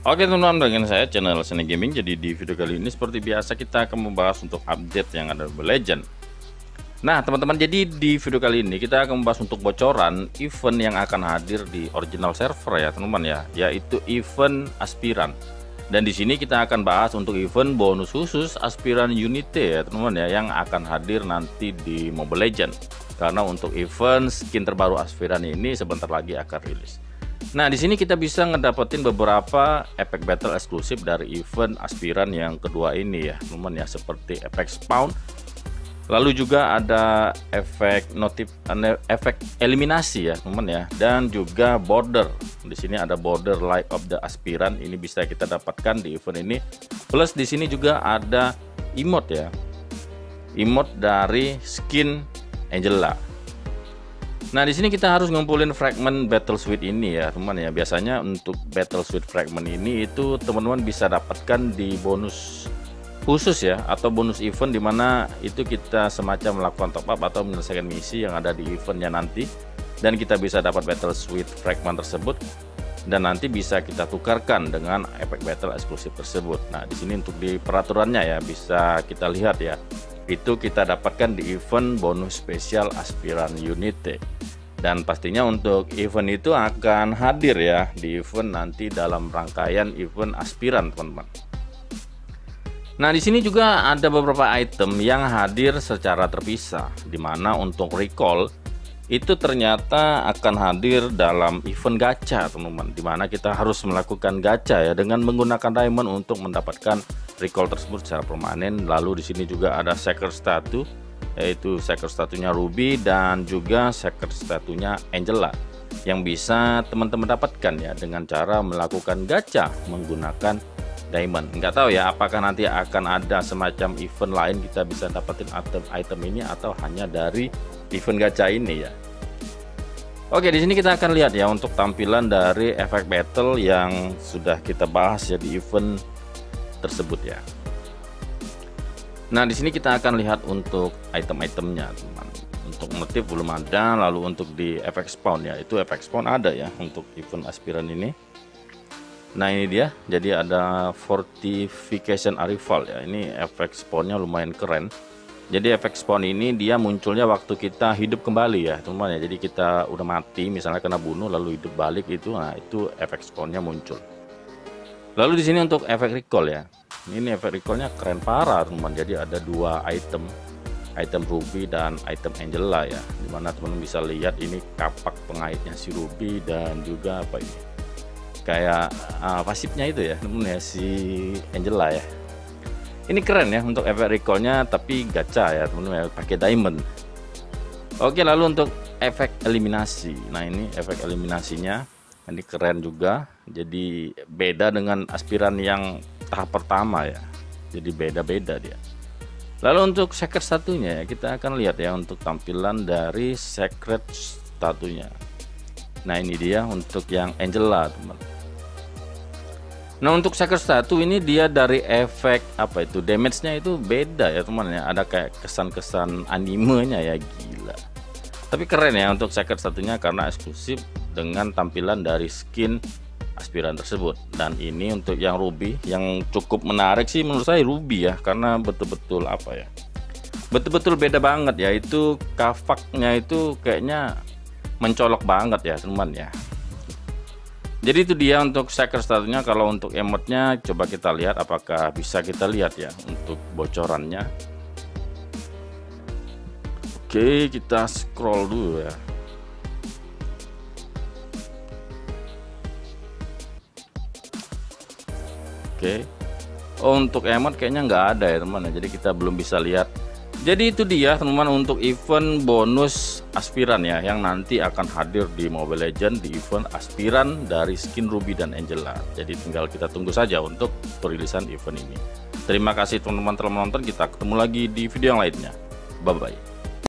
Oke teman-teman dengan saya channel Seni Gaming. Jadi di video kali ini seperti biasa kita akan membahas untuk update yang ada di Legend Nah teman-teman jadi di video kali ini kita akan membahas untuk bocoran event yang akan hadir di original server ya teman-teman ya. Yaitu event aspiran. Dan di sini kita akan bahas untuk event bonus khusus aspiran Unity ya teman-teman ya yang akan hadir nanti di Mobile Legend karena untuk event skin terbaru aspiran ini sebentar lagi akan rilis Nah, di sini kita bisa ngedapetin beberapa efek battle eksklusif dari event aspiran yang kedua ini ya, teman ya, seperti efek spawn. Lalu juga ada efek notif efek eliminasi ya, teman ya, dan juga border. Di sini ada border light of the aspiran, ini bisa kita dapatkan di event ini. Plus di sini juga ada emote ya. Emote dari skin Angela Nah, di sini kita harus ngumpulin fragment battle suite ini ya, teman ya. Biasanya untuk battle suite fragment ini itu teman-teman bisa dapatkan di bonus khusus ya atau bonus event di mana itu kita semacam melakukan top up atau menyelesaikan misi yang ada di eventnya nanti dan kita bisa dapat battle suite fragment tersebut dan nanti bisa kita tukarkan dengan efek battle eksklusif tersebut. Nah, di sini untuk di peraturannya ya bisa kita lihat ya itu kita dapatkan di event bonus spesial aspiran unity dan pastinya untuk event itu akan hadir ya di event nanti dalam rangkaian event aspiran teman-teman Nah, di sini juga ada beberapa item yang hadir secara terpisah, di mana untuk recall itu ternyata akan hadir dalam event gacha, teman-teman. Di mana kita harus melakukan gacha ya dengan menggunakan diamond untuk mendapatkan recall tersebut secara permanen. Lalu di sini juga ada secret statue yaitu secret statunya Ruby dan juga secret statunya Angela yang bisa teman-teman dapatkan ya dengan cara melakukan gacha menggunakan diamond. Nggak tahu ya apakah nanti akan ada semacam event lain kita bisa dapetin item-item ini atau hanya dari event gacha ini ya? Oke, di sini kita akan lihat ya untuk tampilan dari efek battle yang sudah kita bahas ya di event tersebut ya. Nah, di sini kita akan lihat untuk item-itemnya, teman. Untuk motif belum ada, lalu untuk di efek spawn ya, itu efek spawn ada ya untuk event aspiran ini. Nah, ini dia. Jadi ada fortification arrival ya. Ini efek spawnnya lumayan keren. Jadi efek spawn ini dia munculnya waktu kita hidup kembali ya, teman ya. Jadi kita udah mati, misalnya kena bunuh lalu hidup balik itu, nah itu efek spawnnya muncul. Lalu di sini untuk efek recall ya. Ini efek recallnya keren parah teman. Jadi ada dua item, item Ruby dan item Angela ya. Di mana teman bisa lihat ini kapak pengaitnya si Ruby dan juga apa ini kayak uh, pasifnya itu ya teman ya si Angela ya. Ini keren ya untuk efek recallnya tapi gacha ya teman-teman ya pakai diamond. Oke lalu untuk efek eliminasi. Nah ini efek eliminasinya ini keren juga. Jadi beda dengan aspiran yang tahap pertama ya. Jadi beda-beda dia. Lalu untuk secret satunya ya kita akan lihat ya untuk tampilan dari secret statunya nah ini dia untuk yang Angela teman. Nah untuk secret satu ini dia dari efek apa itu? Damage-nya itu beda ya teman ya. Ada kayak kesan-kesan animenya ya gila tapi keren ya untuk secret satunya karena eksklusif dengan tampilan dari skin aspiran tersebut. Dan ini untuk yang ruby yang cukup menarik sih menurut saya ruby ya karena betul-betul apa ya betul-betul beda banget ya. Itu kafaknya itu kayaknya mencolok banget ya teman ya. Jadi itu dia untuk secret statusnya kalau untuk emotnya coba kita lihat apakah bisa kita lihat ya untuk bocorannya oke kita scroll dulu ya Oke. Untuk emot kayaknya nggak ada ya teman ya. Jadi kita belum bisa lihat. Jadi itu dia teman-teman untuk event bonus aspiran ya yang nanti akan hadir di Mobile Legend di event aspiran dari skin Ruby dan Angela. Jadi tinggal kita tunggu saja untuk perilisan event ini. Terima kasih teman-teman telah menonton. Kita ketemu lagi di video yang lainnya. Bye bye.